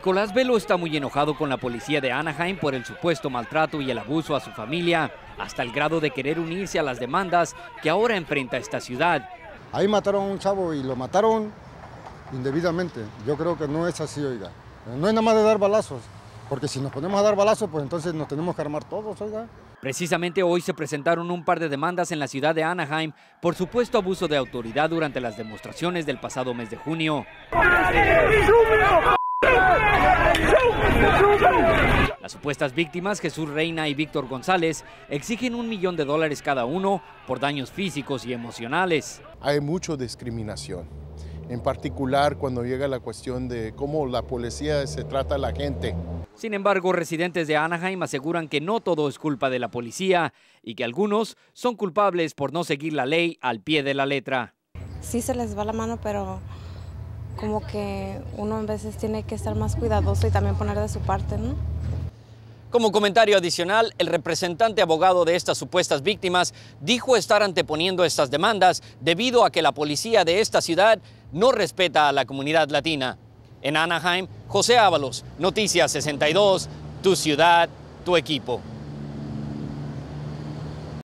Nicolás Velo está muy enojado con la policía de Anaheim por el supuesto maltrato y el abuso a su familia, hasta el grado de querer unirse a las demandas que ahora enfrenta esta ciudad. Ahí mataron a un chavo y lo mataron indebidamente. Yo creo que no es así, oiga. No es nada más de dar balazos, porque si nos ponemos a dar balazos, pues entonces nos tenemos que armar todos, oiga. Precisamente hoy se presentaron un par de demandas en la ciudad de Anaheim por supuesto abuso de autoridad durante las demostraciones del pasado mes de junio. Las supuestas víctimas, Jesús Reina y Víctor González, exigen un millón de dólares cada uno por daños físicos y emocionales. Hay mucha discriminación, en particular cuando llega la cuestión de cómo la policía se trata a la gente. Sin embargo, residentes de Anaheim aseguran que no todo es culpa de la policía y que algunos son culpables por no seguir la ley al pie de la letra. Sí se les va la mano, pero como que uno a veces tiene que estar más cuidadoso y también poner de su parte, ¿no? Como comentario adicional, el representante abogado de estas supuestas víctimas dijo estar anteponiendo estas demandas debido a que la policía de esta ciudad no respeta a la comunidad latina. En Anaheim, José Ábalos, Noticias 62, tu ciudad, tu equipo.